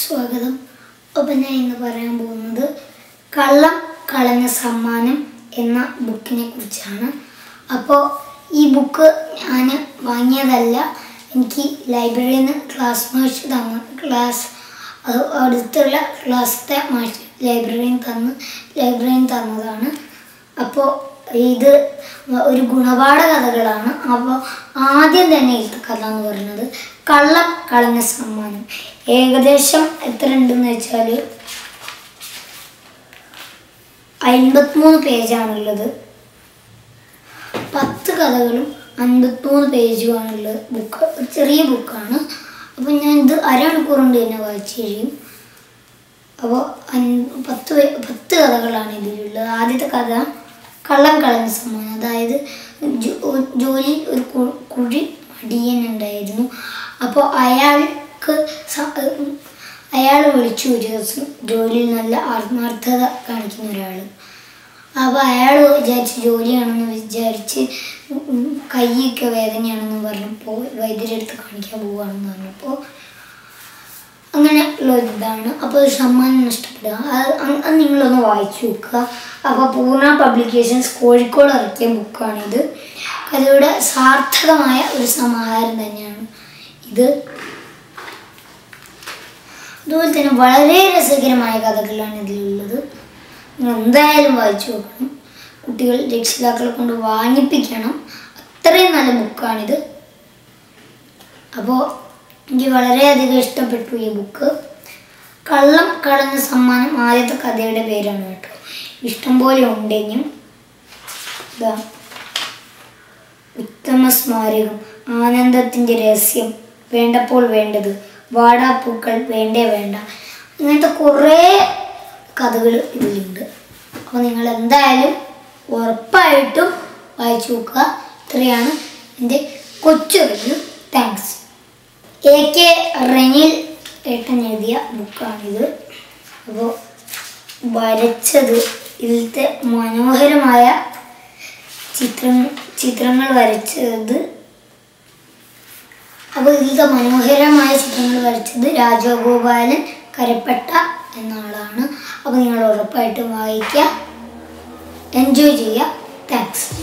സ്വാഗതം. അപ്പം ഞാൻ ഇന്ന് പറയാൻ പോകുന്നത് കള്ളം കളഞ്ഞ സമ്മാനം എന്ന ബുക്കിനെ കുറിച്ചാണ്. അപ്പോൾ ഈ ബുക്ക് ഞാൻ വാങ്ങിയതല്ല. എനിക്ക് ലൈബ്രറിയിൽ നിന്ന് ക്ലാസ് മാഷ് തന്നു ക്ലാസ് അടുത്തുള്ള ക്ലാസ്സിലെ മാഷ് ലൈബ്രറിയിൽ തന്ന് ലൈബ്രറിയിൽ തന്നതാണ്. അപ്പോൾ ഇത് ഒരു ഗുണപാഠ കഥകളാണ്. അപ്പോൾ ആദ്യം തന്നെ ഇത് കഥ എന്ന് പറയുന്നത്. കള്ളം കളഞ്ഞ സമ്മാനം. ഏകദേശം എത്ര ഉണ്ടെന്ന് വെച്ചാൽ അൻപത്തിമൂന്ന് പേജാണുള്ളത് പത്ത് കഥകളും അൻപത്തിമൂന്ന് പേജുമാണുള്ളത് ബുക്ക് ചെറിയ ബുക്കാണ് അപ്പോൾ ഞാൻ ഇത് അരമണിക്കൂർ കൊണ്ട് തന്നെ വായിച്ചു കഴിയും. അപ്പോൾ പത്ത് പത്ത് കഥകളാണ് ഇതിലുള്ളത്. ആദ്യത്തെ കഥ കള്ളം കളഞ്ഞ സമ്മാനം. അതായത് ജോലി ഒരു കുഴി മടിയൻ ഉണ്ടായിരുന്നു. അപ്പോൾ അയാൾക്ക് അയാൾ വിളിച്ചു ദിവസം. ജോലിയിൽ നല്ല ആത്മാർത്ഥത കാണിക്കുന്ന ഒരാൾ അപ്പോൾ അയാൾ വിചാരിച്ച് ജോലിയാണെന്ന് വിചാരിച്ച് കൈയൊക്കെ വേദനയാണെന്ന് പറഞ്ഞപ്പോൾ വൈദ്യരെടുത്ത് കാണിക്കാൻ പോവുകയാണെന്ന് പറഞ്ഞപ്പോൾ അങ്ങനെ ഉള്ള ഇതാണ് അപ്പോൾ സമ്മാനം നഷ്ടപ്പെടുക. അത് നിങ്ങളൊന്ന് വായിച്ചു നോക്കുക. അപ്പോൾ പൂർണ പബ്ലിക്കേഷൻസ് കോഴിക്കോട് ഇറക്കിയ ബുക്കാണിത്. കഥയുടെ സാർത്ഥകമായ ഒരു സമാഹാരം തന്നെയാണ്. ഇത്. അതുപോലെ തന്നെ വളരെ രസകരമായ കഥകളാണ് ഇതിലുള്ളത്. എന്തായാലും വായിച്ചു നോക്കണം. കുട്ടികൾ രക്ഷിതാക്കളെ കൊണ്ട് വാങ്ങിപ്പിക്കണം. അത്രയും നല്ല ബുക്കാണിത്. അപ്പോൾ എനിക്ക് വളരെയധികം ഇഷ്ടപ്പെട്ടു ഈ ബുക്ക്. കള്ളം കടന്ന സമ്മാനം ആദ്യത്തെ കഥയുടെ പേരാണ് കേട്ടോ. ഇഷ്ടംപോലെ ഉണ്ടെങ്കിലും ഇതാ. ഉത്തമ സ്മാരകം ആനന്ദത്തിന്റെ രഹസ്യം വേണ്ടപ്പോൾ വേണ്ടത്. വാടാപ്പൂക്കൾ വേണ്ടേ വേണ്ട. ഇങ്ങനത്തെ കുറേ കഥകൾ ഇതിലുണ്ട്. അപ്പോൾ നിങ്ങൾ എന്തായാലും ഉറപ്പായിട്ടും വായിച്ചു നോക്കുക. ഇത്രയാണ് എന്റെ കൊച്ചു review thanks A K Renil ഏട്ടൻ എഴുതിയ ബുക്കാണിത്. അപ്പോൾ വരച്ചത് ഇതിലത്തെ മനോഹരമായ ചിത്രം ചിത്രങ്ങൾ വരച്ചത് അപ്പോൾ ഇതിലത്തെ മനോഹരമായ ചിത്രങ്ങൾ വരച്ചത് രാജഗോപാലൻ കരപ്പെട്ട എന്ന ആളാണ് അപ്പോൾ നിങ്ങൾ ഉറപ്പായിട്ടും വായിക്കുക. എൻജോയ് ചെയ്യുക. താങ്ക്സ്